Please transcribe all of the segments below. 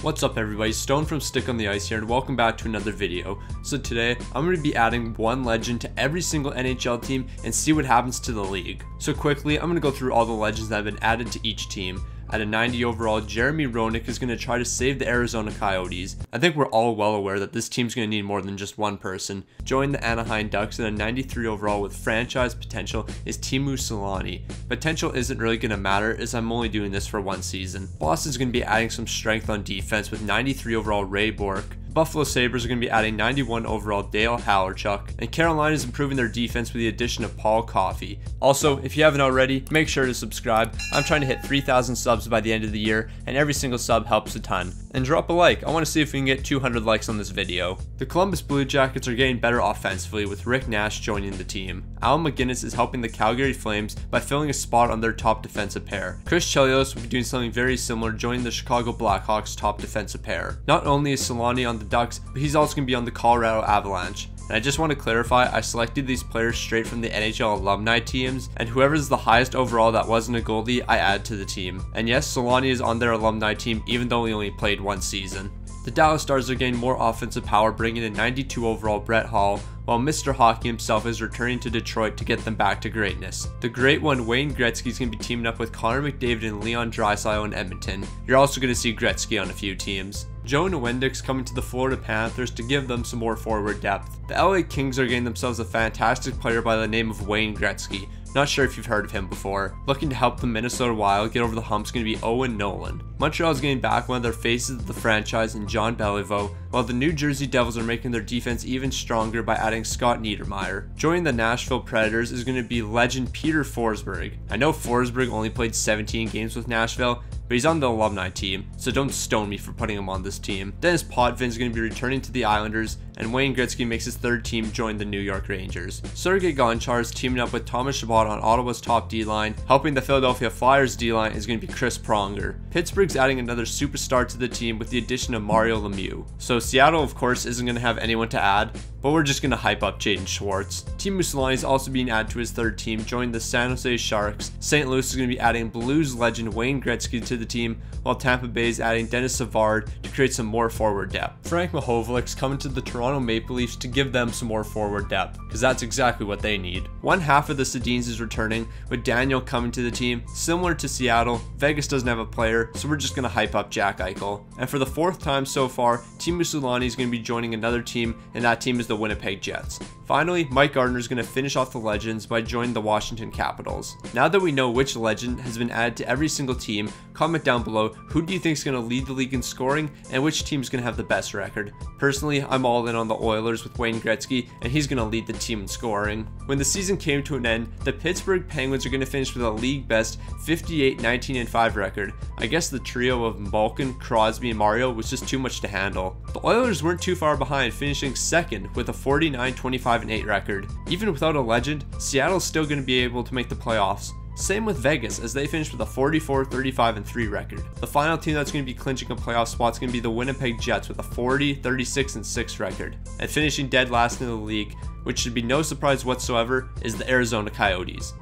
What's up everybody, Stone from Stick on the Ice here and welcome back to another video. So today, I'm going to be adding one legend to every single NHL team and see what happens to the league. So quickly, I'm going to go through all the legends that have been added to each team. At a 90 overall, Jeremy Roenick is going to try to save the Arizona Coyotes. I think we're all well aware that this team's going to need more than just one person. Join the Anaheim Ducks at a 93 overall with franchise potential is Teemu Selanne. Potential isn't really going to matter as I'm only doing this for one season. Boston's going to be adding some strength on defense with 93 overall Ray Bourque. Buffalo Sabres are going to be adding 91 overall Dale Hawerchuk, and Carolina is improving their defense with the addition of Paul Coffey. Also, if you haven't already, make sure to subscribe. I'm trying to hit 3,000 subs by the end of the year, and every single sub helps a ton. And drop a like, I want to see if we can get 200 likes on this video. The Columbus Blue Jackets are getting better offensively with Rick Nash joining the team. Al MacInnis is helping the Calgary Flames by filling a spot on their top defensive pair. Chris Chelios will be doing something very similar joining the Chicago Blackhawks top defensive pair. Not only is Selanne on the Ducks, but he's also going to be on the Colorado Avalanche. And I just want to clarify, I selected these players straight from the NHL alumni teams, and whoever's the highest overall that wasn't a goalie, I add to the team. And yes, Selanne is on their alumni team even though he only played one season. The Dallas Stars are gaining more offensive power, bringing in 92 overall Brett Hull, while Mr. Hockey himself is returning to Detroit to get them back to greatness. The great one, Wayne Gretzky, is going to be teaming up with Connor McDavid and Leon Draisaitl in Edmonton. You're also going to see Gretzky on a few teams. Joe Nieuwendyk coming to the Florida Panthers to give them some more forward depth. The LA Kings are getting themselves a fantastic player by the name of Wayne Gretzky, not sure if you've heard of him before. Looking to help the Minnesota Wild get over the hump is going to be Owen Nolan. Montreal is getting back one of their faces of the franchise in John Beliveau, while the New Jersey Devils are making their defense even stronger by adding Scott Niedermayer. Joining the Nashville Predators is going to be legend Peter Forsberg. I know Forsberg only played 17 games with Nashville, but he's on the alumni team, so don't stone me for putting him on this team. Denis Potvin is going to be returning to the Islanders, and Wayne Gretzky makes his third team join the New York Rangers. Sergei Gonchar is teaming up with Thomas Chabot on Ottawa's top D-line. Helping the Philadelphia Flyers D-line is going to be Chris Pronger. Pittsburgh's adding another superstar to the team with the addition of Mario Lemieux. So Seattle, of course, isn't going to have anyone to add, but we're just going to hype up Jaden Schwartz. Teemu Selanne is also being added to his third team, joining the San Jose Sharks. St. Louis is going to be adding Blues legend Wayne Gretzky to the team, while Tampa Bay is adding Denis Savard to create some more forward depth. Frank Mahovlich's coming to the Toronto Maple Leafs to give them some more forward depth, because that's exactly what they need. One half of the Sedins is returning, with Daniel coming to the team. Similar to Seattle, Vegas doesn't have a player, so we're just going to hype up Jack Eichel. And for the fourth time so far, Teemu Selanne is going to be joining another team, and that team is the Winnipeg Jets. Finally, Mike Gartner is going to finish off the legends by joining the Washington Capitals. Now that we know which legend has been added to every single team, comment down below who do you think is going to lead the league in scoring and which team is going to have the best record. Personally, I'm all in on the Oilers with Wayne Gretzky and he's going to lead the team in scoring. When the season came to an end, the Pittsburgh Penguins are going to finish with a league best 58 19 5 record. I guess the trio of Malkin, Crosby, and Mario was just too much to handle. The Oilers weren't too far behind, finishing second with a 49 25 8 record. Even without a legend, Seattle's still going to be able to make the playoffs. Same with Vegas, as they finished with a 44, 35, and 3 record. The final team that's going to be clinching a playoff spot is going to be the Winnipeg Jets with a 40, 36, and 6 record. And finishing dead last in the league, which should be no surprise whatsoever, is the Arizona Coyotes.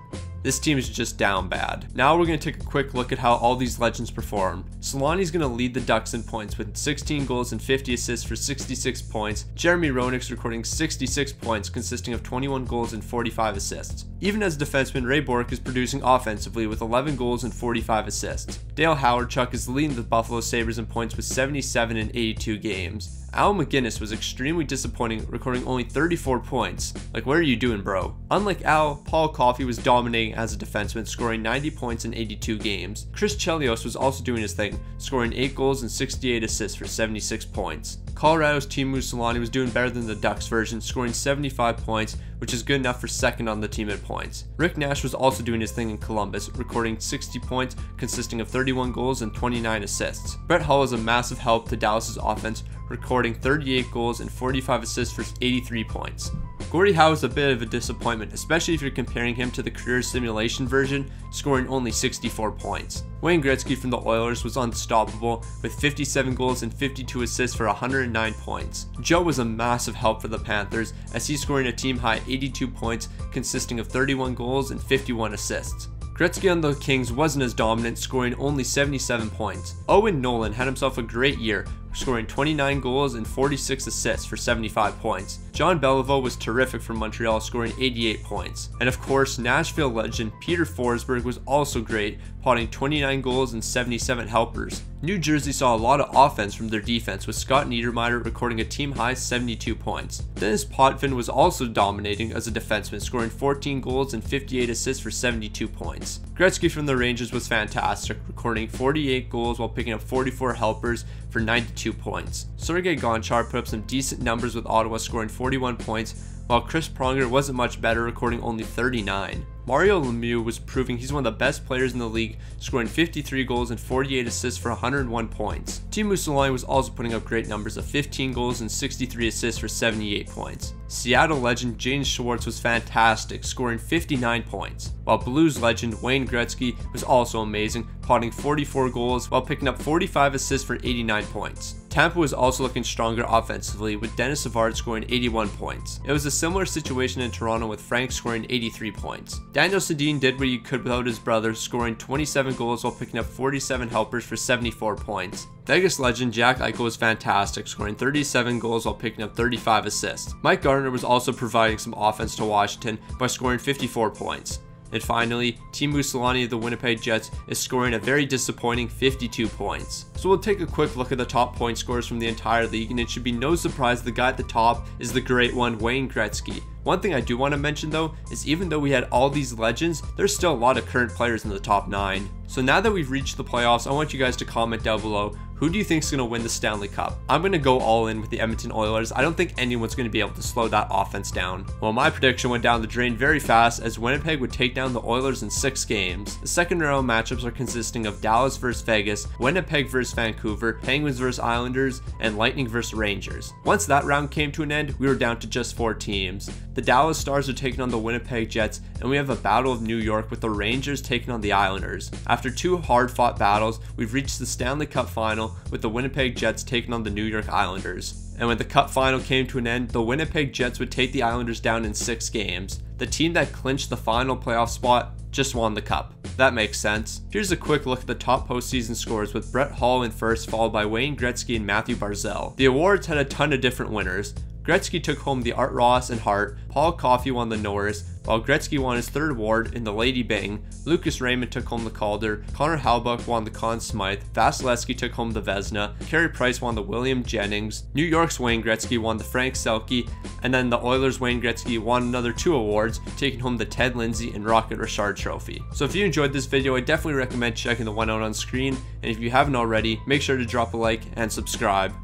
This team is just down bad. Now we're going to take a quick look at how all these legends performed. Selanne is going to lead the Ducks in points with 16 goals and 50 assists for 66 points. Jeremy Roenick's recording 66 points consisting of 21 goals and 45 assists. Even as defenseman, Ray Bourque is producing offensively with 11 goals and 45 assists. Dale Hawerchuk is leading the Buffalo Sabres in points with 77 in 82 games. Al MacInnis was extremely disappointing, recording only 34 points. Like, what are you doing, bro? Unlike Al, Paul Coffey was dominating as a defenseman, scoring 90 points in 82 games. Chris Chelios was also doing his thing, scoring 8 goals and 68 assists for 76 points. Colorado's Teemu Selanne was doing better than the Ducks version, scoring 75 points, which is good enough for second on the team in points. Rick Nash was also doing his thing in Columbus, recording 60 points consisting of 31 goals and 29 assists. Brett Hull is a massive help to Dallas's offense, recording 38 goals and 45 assists for 83 points. Gordie Howe is a bit of a disappointment, especially if you're comparing him to the career simulation version, scoring only 64 points. Wayne Gretzky from the Oilers was unstoppable with 57 goals and 52 assists for 109 points. Joe was a massive help for the Panthers as he's scoring a team high 82 points consisting of 31 goals and 51 assists. Gretzky on the Kings wasn't as dominant, scoring only 77 points. Owen Nolan had himself a great year, scoring 29 goals and 46 assists for 75 points. John Beliveau was terrific for Montreal, scoring 88 points. And of course, Nashville legend Peter Forsberg was also great, potting 29 goals and 77 helpers. New Jersey saw a lot of offense from their defense, with Scott Niedermayer recording a team high 72 points. Denis Potvin was also dominating as a defenseman, scoring 14 goals and 58 assists for 72 points. Gretzky from the Rangers was fantastic, recording 48 goals while picking up 44 helpers for 92 points. Sergei Gonchar put up some decent numbers with Ottawa, scoring 41 points, while Chris Pronger wasn't much better, recording only 39. Mario Lemieux was proving he's one of the best players in the league, scoring 53 goals and 48 assists for 101 points. Teemu Selanne was also putting up great numbers of 15 goals and 63 assists for 78 points. Seattle legend James Schwartz was fantastic, scoring 59 points, while Blues legend Wayne Gretzky was also amazing, potting 44 goals while picking up 45 assists for 89 points. Tampa was also looking stronger offensively, with Denis Savard scoring 81 points. It was a similar situation in Toronto with Frank scoring 83 points. Daniel Sedin did what he could without his brother, scoring 27 goals while picking up 47 helpers for 74 points. Vegas legend Jack Eichel was fantastic, scoring 37 goals while picking up 35 assists. Mike Gartner was also providing some offense to Washington by scoring 54 points. And finally, Teemu Selanne of the Winnipeg Jets is scoring a very disappointing 52 points. So we'll take a quick look at the top point scorers from the entire league and it should be no surprise the guy at the top is the great one Wayne Gretzky. One thing I do want to mention though is even though we had all these legends, there's still a lot of current players in the top 9. So now that we've reached the playoffs, I want you guys to comment down below who do you think is going to win the Stanley Cup? I'm going to go all in with the Edmonton Oilers. I don't think anyone's going to be able to slow that offense down. Well, my prediction went down the drain very fast as Winnipeg would take down the Oilers in six games. The second round matchups are consisting of Dallas versus Vegas, Winnipeg versus Vancouver, Penguins versus Islanders, and Lightning versus Rangers. Once that round came to an end, we were down to just four teams. The Dallas Stars are taking on the Winnipeg Jets, and we have a battle of New York with the Rangers taking on the Islanders. After two hard fought battles, we've reached the Stanley Cup final with the Winnipeg Jets taking on the New York Islanders. And when the Cup final came to an end, the Winnipeg Jets would take the Islanders down in six games. The team that clinched the final playoff spot just won the Cup. That makes sense. Here's a quick look at the top postseason scores with Brett Hull in first, followed by Wayne Gretzky and Mathew Barzal. The awards had a ton of different winners. Gretzky took home the Art Ross and Hart, Paul Coffey won the Norris, while Gretzky won his third award in the Lady Byng, Lucas Raymond took home the Calder, Connor Hellebuyck won the Conn Smythe, Vasilevskiy took home the Vezina, Carey Price won the William Jennings, New York's Wayne Gretzky won the Frank Selke, and then the Oilers' Wayne Gretzky won another two awards, taking home the Ted Lindsay and Rocket Richard trophy. So if you enjoyed this video, I definitely recommend checking the one out on screen, and if you haven't already, make sure to drop a like and subscribe.